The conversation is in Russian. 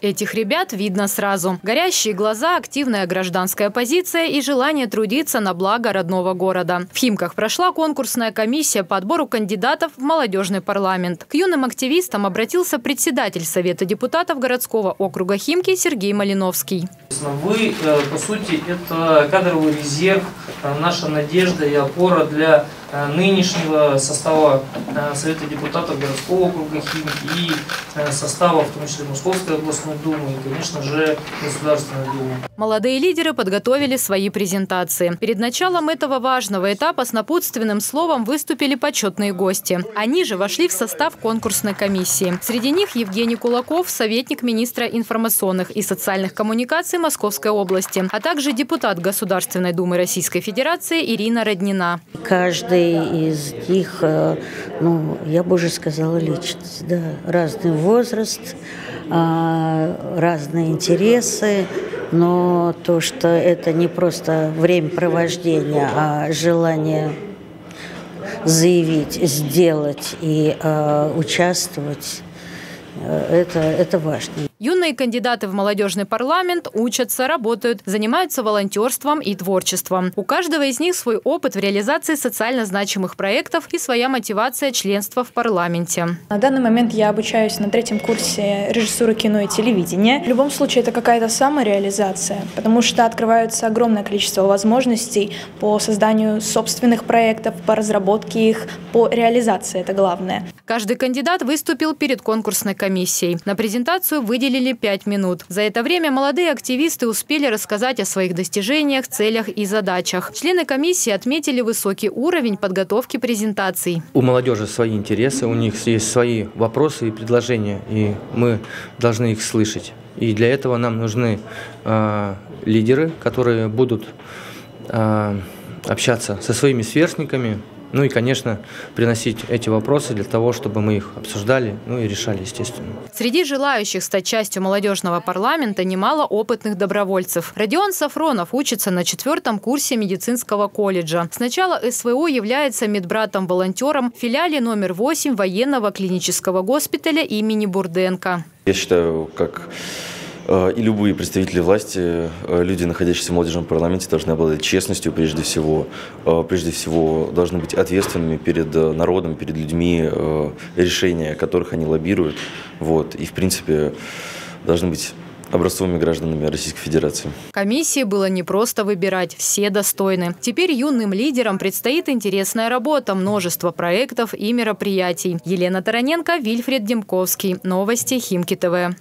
Этих ребят видно сразу. Горящие глаза, активная гражданская позиция и желание трудиться на благо родного города. В Химках прошла конкурсная комиссия по отбору кандидатов в молодежный парламент. К юным активистам обратился председатель Совета депутатов городского округа Химки Сергей Малиновский. Вы, э, по сути, это кадровый резерв, э, наша надежда и опора для нынешнего состава Совета депутатов городского округа Химки и состава, в том числе Московской областной думы и, конечно же, Государственной думы. Молодые лидеры подготовили свои презентации. Перед началом этого важного этапа с напутственным словом выступили почетные гости. Они же вошли в состав конкурсной комиссии. Среди них Евгений Кулаков, советник министра информационных и социальных коммуникаций Московской области, а также депутат Государственной Думы Российской Федерации Ирина Роднина. Каждый из них, э, ну, я бы уже сказала, личность. Да. Разный возраст, а, разные интересы, но то, что это не просто времяпровождение, а желание заявить, сделать и э, участвовать, э, это, это важно. Юные кандидаты в молодежный парламент учатся, работают, занимаются волонтерством и творчеством. У каждого из них свой опыт в реализации социально значимых проектов и своя мотивация членства в парламенте. На данный момент я обучаюсь на третьем курсе режиссуры кино и телевидения. В любом случае это какая-то самореализация, потому что открывается огромное количество возможностей по созданию собственных проектов, по разработке их, по реализации, это главное. Каждый кандидат выступил перед конкурсной комиссией. На презентацию выделили выделили пять минут. За это время молодые активисты успели рассказать о своих достижениях, целях и задачах. Члены комиссии отметили высокий уровень подготовки презентаций. У молодежи свои интересы, у них есть свои вопросы и предложения, и мы должны их слышать. И для этого нам нужны э, лидеры, которые будут э, общаться со своими сверстниками, ну и, конечно, приносить эти вопросы для того, чтобы мы их обсуждали, ну и решали, естественно. Среди желающих стать частью молодежного парламента немало опытных добровольцев. Родион Сафронов учится на четвертом курсе медицинского колледжа. Сначала СВО является медбратом-волонтером в филиале номер 8 военного клинического госпиталя имени Бурденко. Я считаю, как и любые представители власти, э, люди, находящиеся в молодежном парламенте, должны обладать честностью прежде всего. Э, прежде всего должны быть ответственными перед народом, перед людьми, решения которых они лоббируют. Вот. И, в принципе, должны быть образцовыми гражданами Российской Федерации. Комиссии было не просто выбирать, все достойны. Теперь юным лидерам предстоит интересная работа, множество проектов и мероприятий. Елена Тараненко, Вильфред Демковский. Новости Химки ТВ.